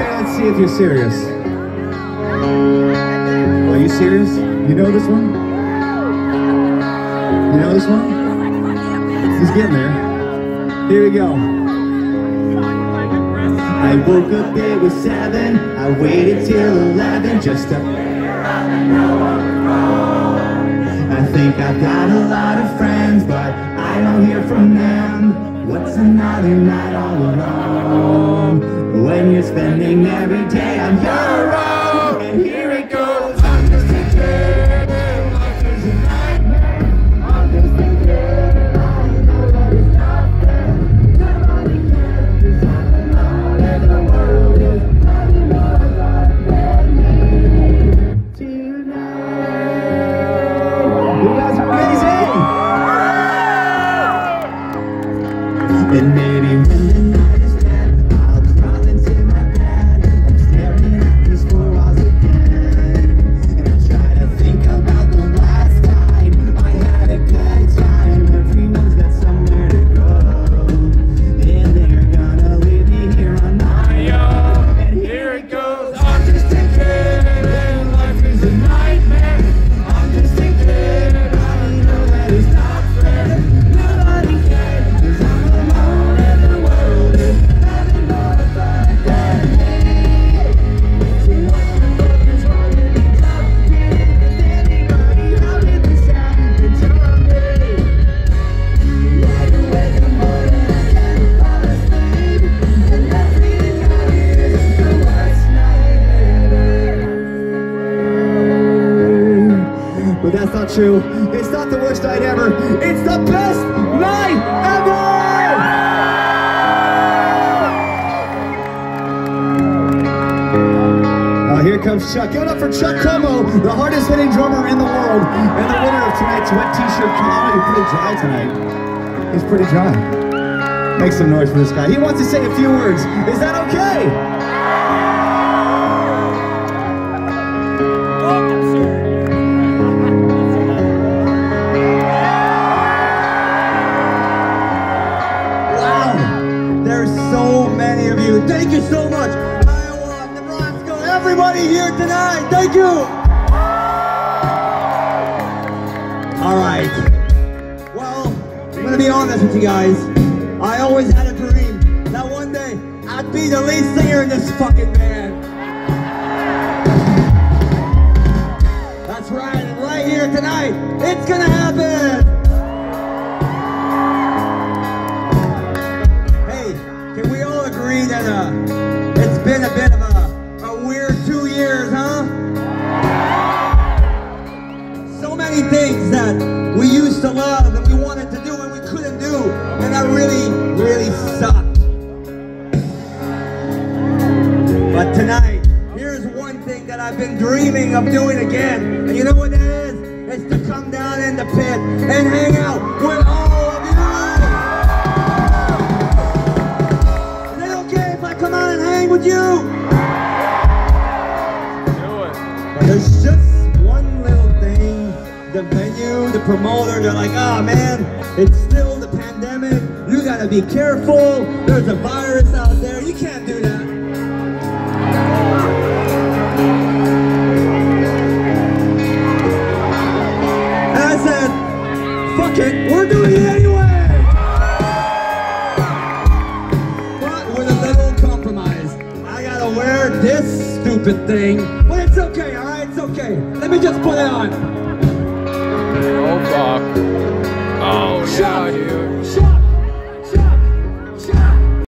Let's see if you're serious. Are you serious? You know this one? You know this one? He's getting there. Here we go. I woke up, it was seven. I waited till eleven just to. I think I've got a lot of friends, but I don't hear from them. What's another night all alone? When you're spending every day on your own, and here it goes. And life is a But that's not true. It's not the worst night ever. It's the best night ever! Uh, here comes Chuck. Give it up for Chuck Comeau, the hardest hitting drummer in the world, and the winner of tonight's wet t-shirt comedy. Pretty dry tonight. He's pretty dry. Make some noise for this guy. He wants to say a few words. Is that okay? Thank you so much. Iowa, Nebraska, everybody here tonight. Thank you. All right. Well, I'm gonna be honest with you guys. I always had a dream that one day I'd be the lead singer in this fucking band. That's right, and right here tonight, it's gonna happen. Been a bit of a, a weird two years, huh? So many things that we used to love and we wanted to do and we couldn't do, and that really, really sucked. But tonight, here's one thing that I've been dreaming of doing again, and you know what that is? It's to come down in the pit and hang out with all The venue, the promoter, they're like, oh man, it's still the pandemic. You gotta be careful. There's a virus out there. You can't do that. And I said, fuck it, we're doing it anyway. But with a little compromise. I gotta wear this stupid thing. But it's okay, alright? It's okay. Let me just put it on. Oh fuck. Oh yeah, dude. Chuck,